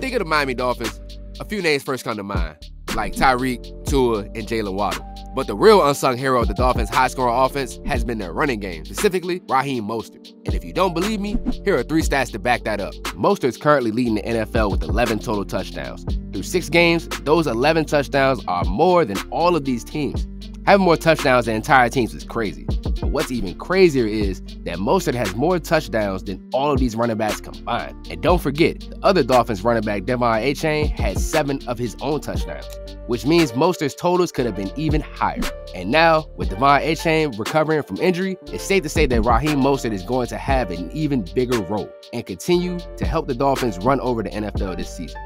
think of the Miami Dolphins, a few names first come to mind, like Tyreek, Tua, and Jaylen Waddle. But the real unsung hero of the Dolphins' high scoring offense has been their running game, specifically Raheem Mostert. And if you don't believe me, here are three stats to back that up. Mostert Mostert's currently leading the NFL with 11 total touchdowns. Through six games, those 11 touchdowns are more than all of these teams. Having more touchdowns than entire teams is crazy. But what's even crazier is that Mostert has more touchdowns than all of these running backs combined. And don't forget, the other Dolphins running back De'Von Achane has seven of his own touchdowns, which means Mostert's totals could have been even higher. And now, with De'Von Achane recovering from injury, it's safe to say that Raheem Mostert is going to have an even bigger role and continue to help the Dolphins run over the NFL this season.